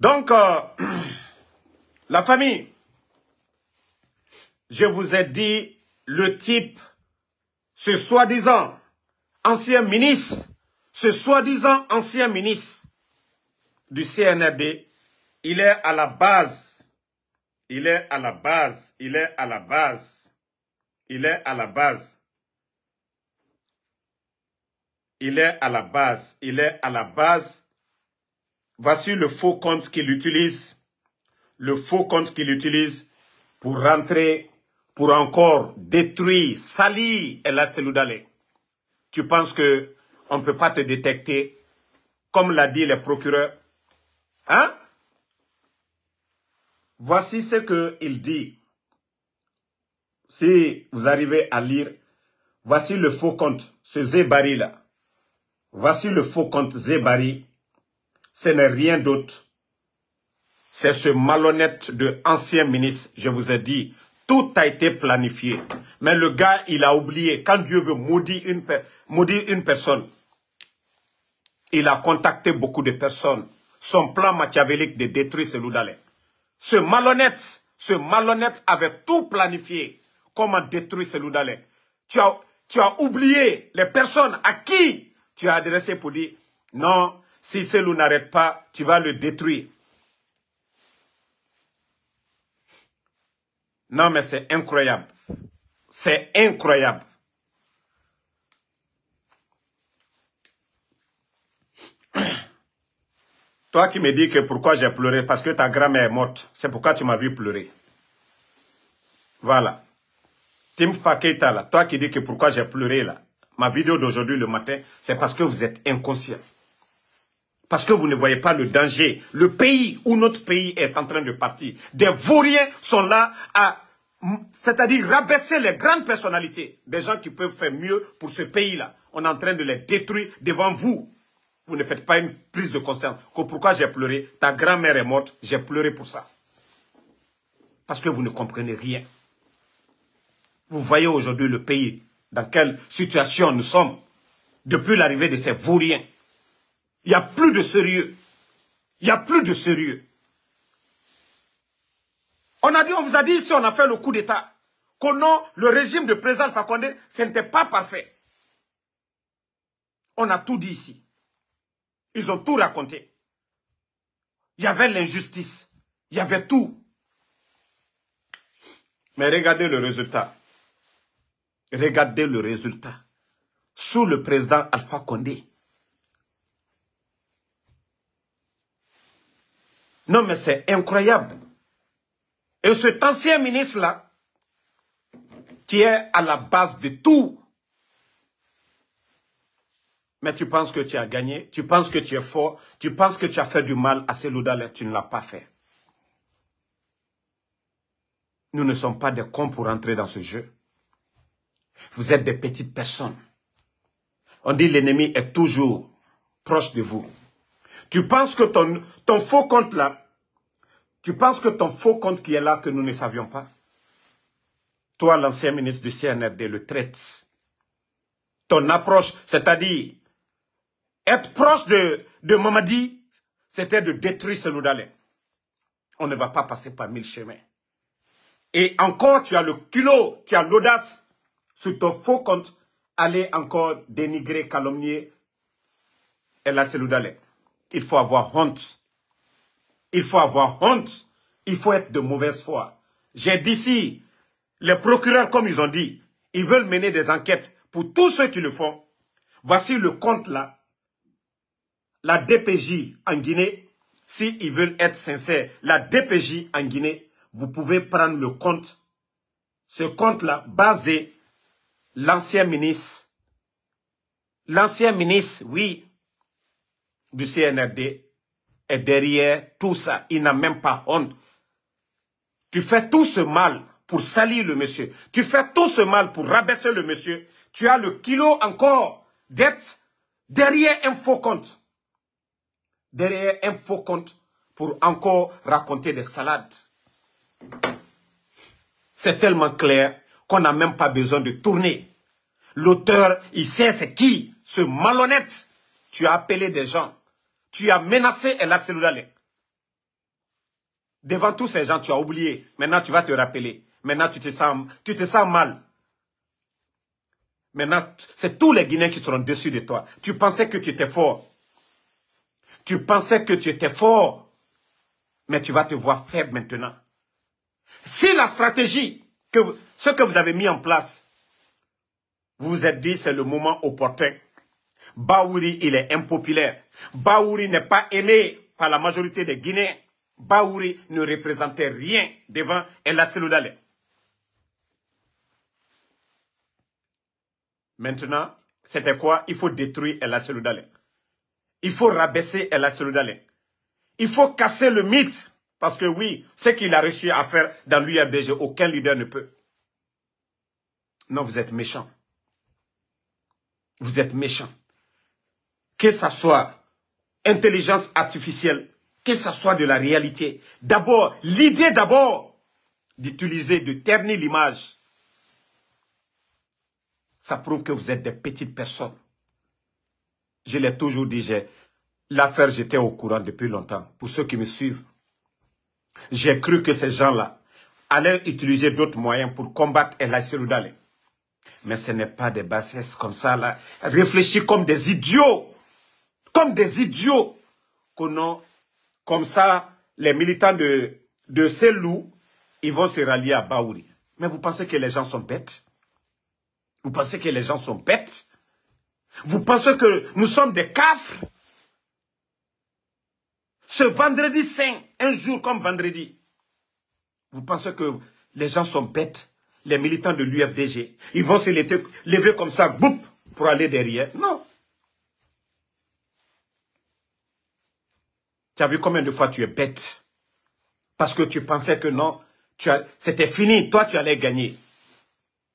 Donc, euh, la famille, je vous ai dit le type, ce soi-disant ancien ministre, ce soi-disant ancien ministre du CNRD, il est à la base, il est à la base, il est à la base, il est à la base, il est à la base, il est à la base. Voici le faux compte qu'il utilise, le faux compte qu'il utilise pour rentrer, pour encore détruire, salir El Seloudalé. Tu penses que on ne peut pas te détecter, comme l'a dit le procureur Hein? Voici ce qu'il dit. Si vous arrivez à lire, voici le faux compte, ce Zébari là. Voici le faux compte Zébari. Ce n'est rien d'autre. C'est ce malhonnête de ancien ministre, je vous ai dit, tout a été planifié. Mais le gars, il a oublié. Quand Dieu veut maudire une, personne, il a contacté beaucoup de personnes. Son plan machiavélique de détruire ce Loudalé. Ce malhonnête, ce malhonnête avait tout planifié. Comment détruire ce Loudalé. Tu as, tu as oublié les personnes à qui tu as adressé pour dire non, si ce loup n'arrête pas, tu vas le détruire. Non, mais c'est incroyable. C'est incroyable. Toi qui me dis que pourquoi j'ai pleuré, parce que ta grand-mère est morte. C'est pourquoi tu m'as vu pleurer. Voilà. Tim Faketa, toi qui dis que pourquoi j'ai pleuré, là, ma vidéo d'aujourd'hui le matin, c'est parce que vous êtes inconscient. Parce que vous ne voyez pas le danger. Le pays où notre pays est en train de partir. Des vauriens sont là à, c'est-à-dire rabaisser les grandes personnalités. Des gens qui peuvent faire mieux pour ce pays-là. On est en train de les détruire devant vous. Vous ne faites pas une prise de conscience. pourquoi j'ai pleuré? Ta grand-mère est morte, j'ai pleuré pour ça. Parce que vous ne comprenez rien. Vous voyez aujourd'hui le pays dans quelle situation nous sommes depuis l'arrivée de ces vauriens. Il n'y a plus de sérieux. Il n'y a plus de sérieux. On a dit, on vous a dit si on a fait le coup d'État, qu'au nom, le régime de président Fakonde, ce n'était pas parfait. On a tout dit ici. Ils ont tout raconté. Il y avait l'injustice. Il y avait tout. Mais regardez le résultat. Regardez le résultat. Sous le président Alpha Condé, Non, mais c'est incroyable. Et cet ancien ministre-là, qui est à la base de tout, mais tu penses que tu as gagné, tu penses que tu es fort, tu penses que tu as fait du mal à Seloudalé, tu ne l'as pas fait. Nous ne sommes pas des cons pour entrer dans ce jeu. Vous êtes des petites personnes. On dit l'ennemi est toujours proche de vous. Tu penses que ton, ton faux compte là, tu penses que ton faux compte qui est là, que nous ne savions pas? Toi, l'ancien ministre du CNRD, le traite. Ton approche, c'est-à-dire être proche de, de Mamadi, c'était de détruire Seloudalé. On ne va pas passer par mille chemins. Et encore, tu as le culot, tu as l'audace, sur ton faux compte, aller encore dénigrer, calomnier la Seloudalé. Il faut avoir honte. Il faut avoir honte. Il faut être de mauvaise foi. J'ai dit ici, les procureurs, comme ils ont dit, ils veulent mener des enquêtes pour tous ceux qui le font. Voici le compte là. La DPJ en Guinée, s'ils veulent être sincères, la DPJ en Guinée, vous pouvez prendre le compte. Ce compte-là, basé, l'ancien ministre, l'ancien ministre, oui, du CNRD est derrière tout ça. Il n'a même pas honte. Tu fais tout ce mal pour salir le monsieur. Tu fais tout ce mal pour rabaisser le monsieur. Tu as le kilo encore d'être derrière un faux compte. Derrière un faux compte pour encore raconter des salades. C'est tellement clair qu'on n'a même pas besoin de tourner. L'auteur, il sait c'est qui, ce malhonnête. Tu as appelé des gens tu as menacé El Seloudalé. Devant tous ces gens, tu as oublié. Maintenant, tu vas te rappeler. Maintenant, tu te sens, tu te mal. Maintenant, c'est tous les Guinéens qui seront dessus de toi. Tu pensais que tu étais fort. Tu pensais que tu étais fort. Mais tu vas te voir faible maintenant. Si la stratégie, que ce que vous avez mis en place, vous vous êtes dit c'est le moment opportun. Baouri, il est impopulaire. Baouri n'est pas aimé par la majorité des Guinéens. Baouri ne représentait rien devant El Seloudale. Maintenant, c'était quoi? Il faut détruire El Seloudale. Il faut rabaisser El Seloudale. Il faut casser le mythe. Parce que oui, ce qu'il a réussi à faire dans l'URDG, aucun leader ne peut. Non, vous êtes méchant. Vous êtes méchant. Que ce soit intelligence artificielle, que ce soit de la réalité. D'abord, l'idée d'abord d'utiliser, de ternir l'image, ça prouve que vous êtes des petites personnes. Je l'ai toujours dit, l'affaire, j'étais au courant depuis longtemps, pour ceux qui me suivent. J'ai cru que ces gens-là allaient utiliser d'autres moyens pour combattre El Seloudale. Mais ce n'est pas des bassesses comme ça, là. Réfléchis comme des idiots. Comme des idiots. Comme ça, les militants de, de Selou, ils vont se rallier à Baouri. Mais vous pensez que les gens sont bêtes? Vous pensez que les gens sont bêtes? Vous pensez que nous sommes des cafres? Ce vendredi saint, un jour comme vendredi, vous pensez que les gens sont bêtes? Les militants de l'UFDG, ils vont se lever comme ça, boum, pour aller derrière? Non. Tu as vu combien de fois tu es bête? Parce que tu pensais que non, c'était fini, toi tu allais gagner.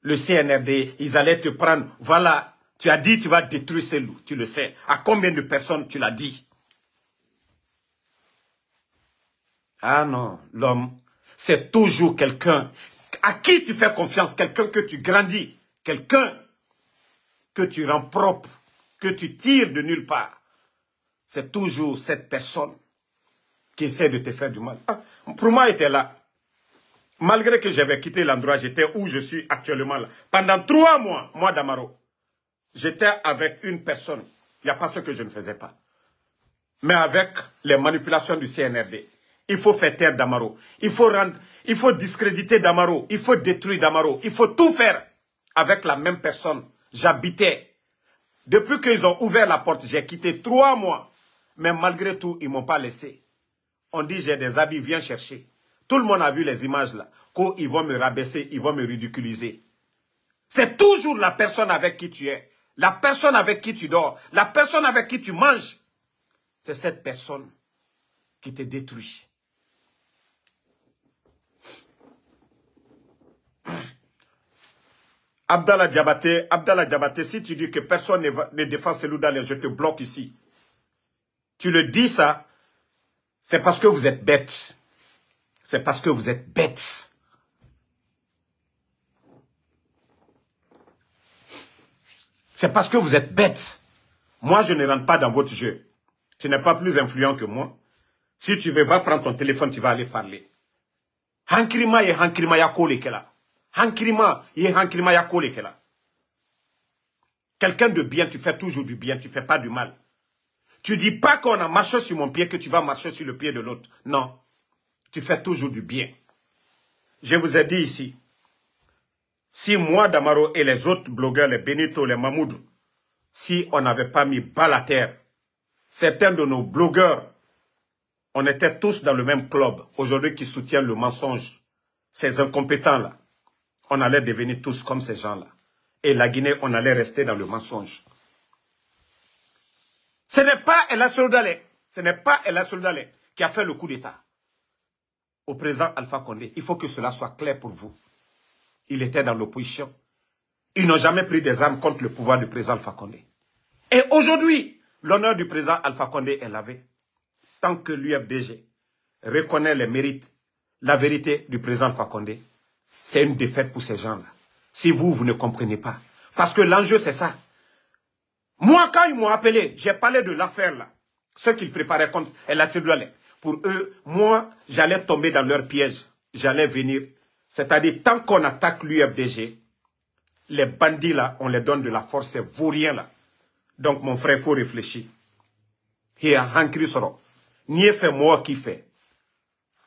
Le CNRD, ils allaient te prendre, voilà, tu as dit tu vas détruire ces loups, tu le sais. À combien de personnes tu l'as dit? Ah non, l'homme, c'est toujours quelqu'un. À qui tu fais confiance, quelqu'un que tu grandis, quelqu'un que tu rends propre, que tu tires de nulle part. C'est toujours cette personne qui essaie de te faire du mal. Ah, pour moi, était là. Malgré que j'avais quitté l'endroit, j'étais où je suis actuellement là. Pendant trois mois, moi d'Amaro, j'étais avec une personne. Il n'y a pas ce que je ne faisais pas. Mais avec les manipulations du CNRD. Il faut faire taire Damaro. Il faut rendre, il faut discréditer Damaro. Il faut détruire Damaro. Il faut tout faire avec la même personne. J'habitais. Depuis qu'ils ont ouvert la porte, j'ai quitté trois mois. Mais malgré tout, ils ne m'ont pas laissé. On dit j'ai des habits, viens chercher. Tout le monde a vu les images là. Qu'ils vont me rabaisser, ils vont me ridiculiser. C'est toujours la personne avec qui tu es. La personne avec qui tu dors. La personne avec qui tu manges. C'est cette personne qui te détruit. Abdallah Diabaté, Abdallah si tu dis que personne ne, défend Seloudalé, je te bloque ici. Tu le dis ça, c'est parce que vous êtes bête. C'est parce que vous êtes bête. C'est parce que vous êtes bête. Moi, je ne rentre pas dans votre jeu. Tu n'es pas plus influent que moi. Si tu veux, va prendre ton téléphone, tu vas aller parler. Hankrima Hankrima ye hankirima ya Quelqu'un de bien, tu fais toujours du bien, tu fais pas du mal. Tu dis pas qu'on a marché sur mon pied que tu vas marcher sur le pied de l'autre. Non. Tu fais toujours du bien. Je vous ai dit ici, si moi, Damaro et les autres blogueurs, les Benito, les Mamoudou, si on n'avait pas mis bas la terre, certains de nos blogueurs, on était tous dans le même club, aujourd'hui qui soutiennent le mensonge. Ces incompétents-là on allait devenir tous comme ces gens-là. Et la Guinée, on allait rester dans le mensonge. Ce n'est pas El Soldale, ce n'est pas Soldale qui a fait le coup d'État au président Alpha Condé. Il faut que cela soit clair pour vous. Il était dans l'opposition. Ils n'ont jamais pris des armes contre le pouvoir du président Alpha Condé. Et aujourd'hui, l'honneur du président Alpha Condé est lavé. Tant que l'UFDG reconnaît les mérites, la vérité du président Alpha Condé, c'est une défaite pour ces gens-là. Si vous, vous ne comprenez pas. Parce que l'enjeu, c'est ça. Moi, quand ils m'ont appelé, j'ai parlé de l'affaire là. Ce qu'ils préparaient contre El pour eux, moi, j'allais tomber dans leur piège. J'allais venir. C'est-à-dire, tant qu'on attaque l'UFDG, les bandits là, on les donne de la force, c'est vaurien là. Donc, mon frère, il faut réfléchir. A hankri soro. Ni fait moi qui fait.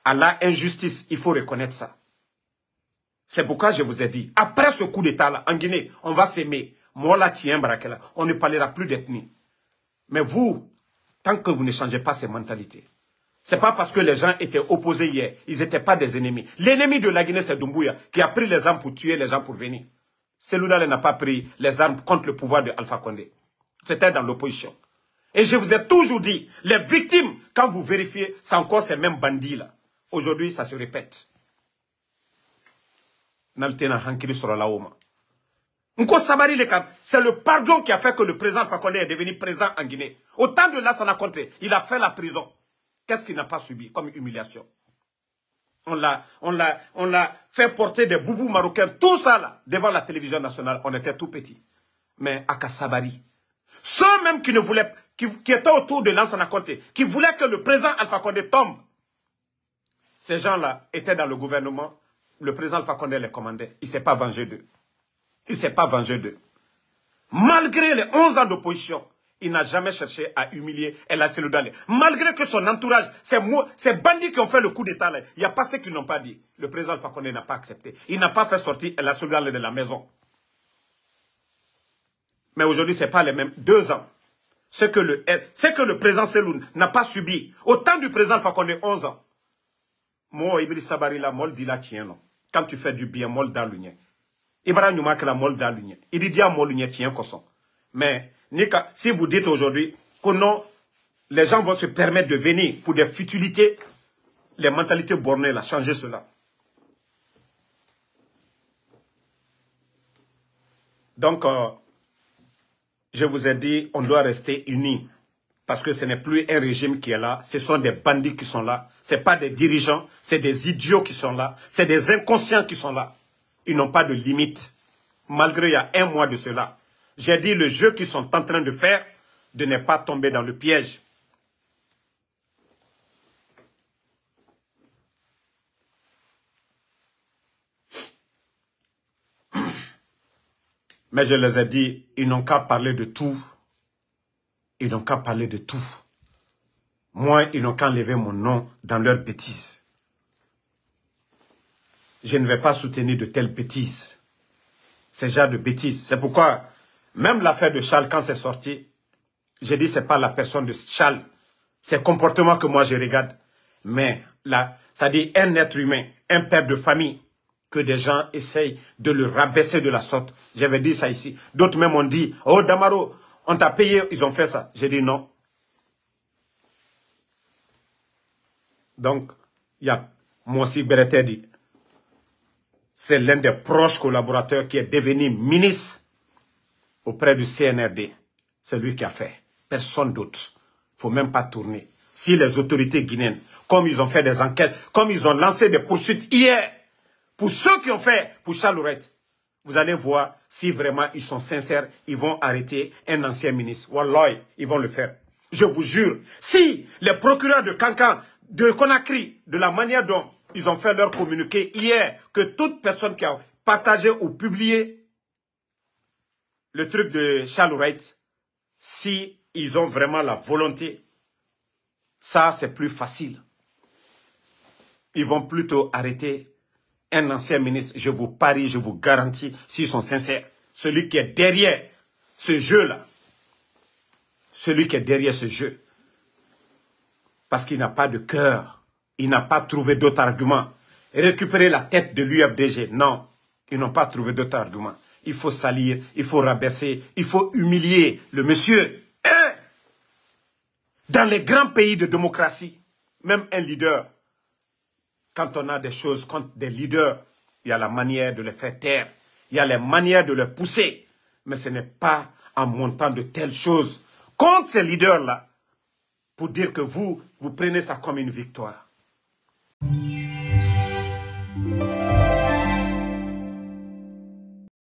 À la injustice, il faut reconnaître ça. C'est pourquoi je vous ai dit, après ce coup d'état là, en Guinée, on va s'aimer. Là, tiens, là, on ne parlera plus d'ethnie. Mais vous, tant que vous ne changez pas ces mentalités, c'est pas parce que les gens étaient opposés hier, ils n'étaient pas des ennemis. L'ennemi de la Guinée, c'est Doumbouya, qui a pris les armes pour tuer les gens pour venir. Celui-là n'a pas pris les armes contre le pouvoir de Alpha Condé. C'était dans l'opposition. Et je vous ai toujours dit, les victimes, quand vous vérifiez, c'est encore ces mêmes bandits-là. Aujourd'hui, ça se répète. C'est le pardon qui a fait que le président Fakonde est devenu président en Guinée. Au temps de Lassana Conté, il a fait la prison. Qu'est-ce qu'il n'a pas subi comme humiliation? On l'a fait porter des boubous marocains, tout ça là, devant la télévision nationale. On était tout petits. Mais à Kassabari, ceux même qui ne voulaient, qui, étaient autour de Lansana Conté, qui voulaient que le président Alpha Condé tombe, ces gens-là étaient dans le gouvernement. Le président Alpha Condé les commandait. Il ne s'est pas vengé d'eux. Il ne s'est pas vengé d'eux. Malgré les 11 ans d'opposition, il n'a jamais cherché à humilier El Seloudale. Malgré que son entourage, ces, ces bandits qui ont fait le coup d'État, il n'y a pas ceux qui n'ont pas dit. Le président Condé n'a pas accepté. Il n'a pas fait sortir El Seloudale de la maison. Mais aujourd'hui, ce n'est pas les mêmes. Deux ans. Ce que le, ce que le président Seloun n'a pas subi. Au temps du président Condé, 11 ans. Moi, Ibri Sabari, la mol dit la. Quand tu fais du bien, mol dans l'union. Ibra Numa que la mol dans l'union. Il dit à mol l'union tient son. Mais, si vous dites aujourd'hui que non, les gens vont se permettre de venir pour des futilités, les mentalités bornées, changer cela. Donc, euh, je vous ai dit, on doit rester unis. Parce que ce n'est plus un régime qui est là, ce sont des bandits qui sont là. Ce pas des dirigeants, c'est des idiots qui sont là. C'est des inconscients qui sont là. Ils n'ont pas de limite. Malgré il y a un mois de cela, j'ai dit le jeu qu'ils sont en train de faire, de ne pas tomber dans le piège. Mais je les ai dit, ils n'ont qu'à parler de tout. Ils n'ont qu'à parler de tout. Moi, ils n'ont qu'à enlever mon nom dans leurs bêtises. Je ne vais pas soutenir de telles bêtises. C'est genre de bêtises. C'est pourquoi, même l'affaire de Charles, quand c'est sorti, j'ai dit, c'est pas la personne de Charles. C'est le comportement que moi je regarde. Mais là, ça dit un être humain, un père de famille, que des gens essayent de le rabaisser de la sorte. J'avais dit ça ici. D'autres même ont dit, oh Damaro, on t'a payé, ils ont fait ça. J'ai dit non. Donc, il y a Mossi dit, c'est l'un des proches collaborateurs qui est devenu ministre auprès du CNRD. C'est lui qui a fait. Personne d'autre. Il ne faut même pas tourner. Si les autorités guinéennes, comme ils ont fait des enquêtes, comme ils ont lancé des poursuites hier, pour ceux qui ont fait pour Charles vous allez voir si vraiment ils sont sincères, ils vont arrêter un ancien ministre. Wallah, ils vont le faire. Je vous jure, si les procureurs de Cancan, de Conakry, de la manière dont ils ont fait leur communiqué hier, que toute personne qui a partagé ou publié le truc de Charles si ils ont vraiment la volonté, ça c'est plus facile. Ils vont plutôt arrêter un ancien ministre, je vous parie, je vous garantis, s'ils sont sincères, celui qui est derrière ce jeu-là, celui qui est derrière ce jeu, parce qu'il n'a pas de cœur, il n'a pas trouvé d'autres arguments. Récupérer la tête de l'UFDG, non, ils n'ont pas trouvé d'autres arguments. Il faut salir, il faut rabaisser, il faut humilier le monsieur. Hein? Dans les grands pays de démocratie, même un leader quand on a des choses contre des leaders, il y a la manière de les faire taire. Il y a les manières de les pousser. Mais ce n'est pas en montant de telles choses contre ces leaders-là pour dire que vous, vous prenez ça comme une victoire. Thank you.